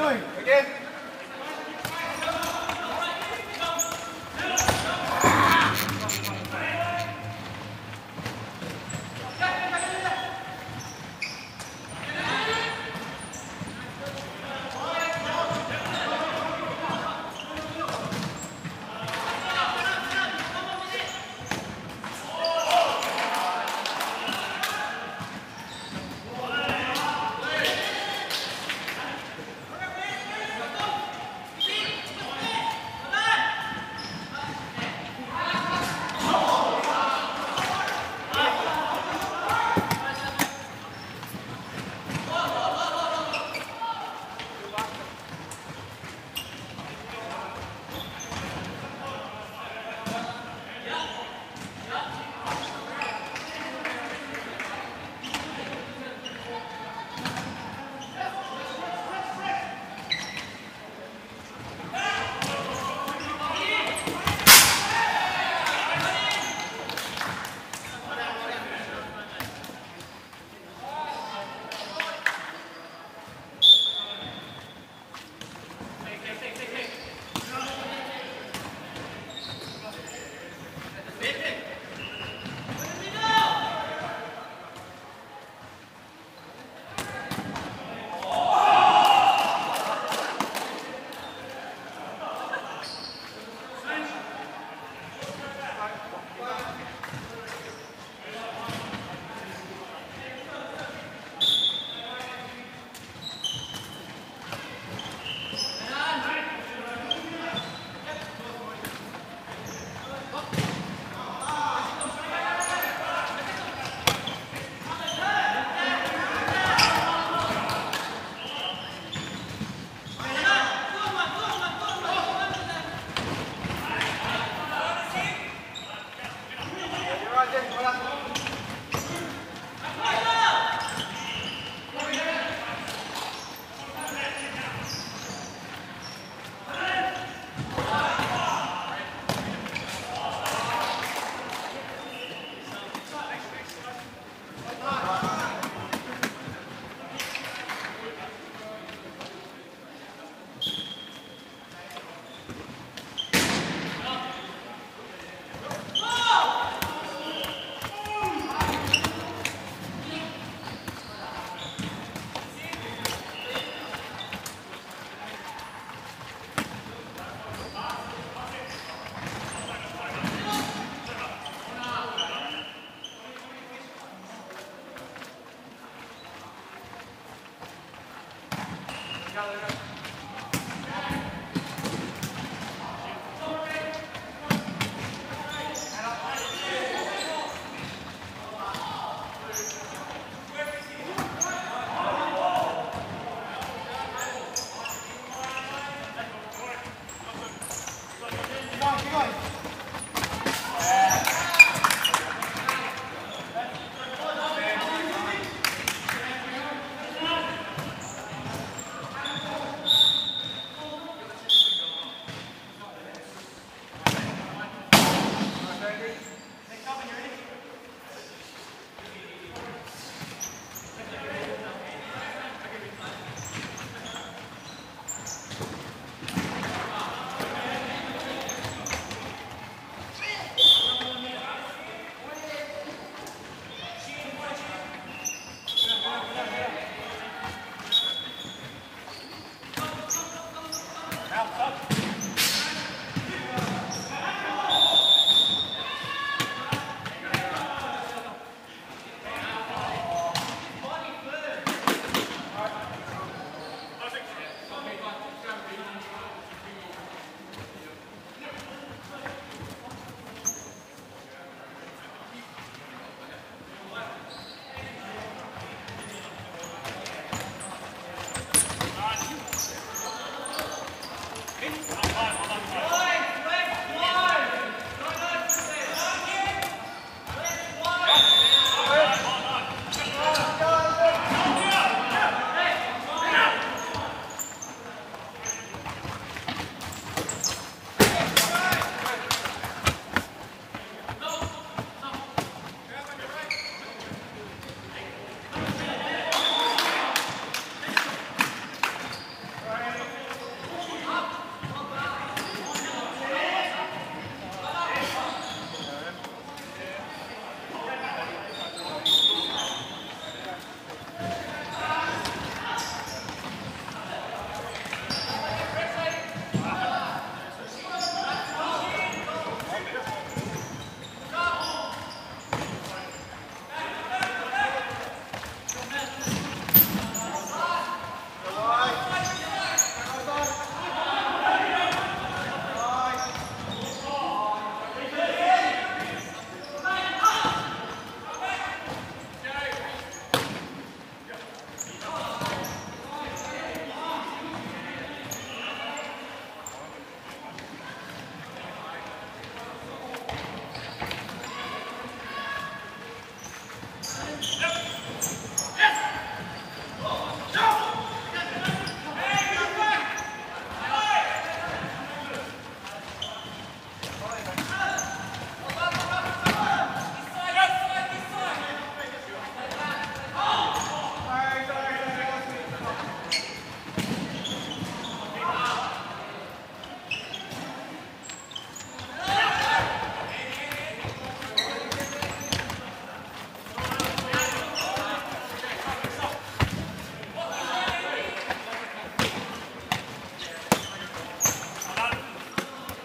doing? Again? Good. Hey.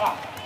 大。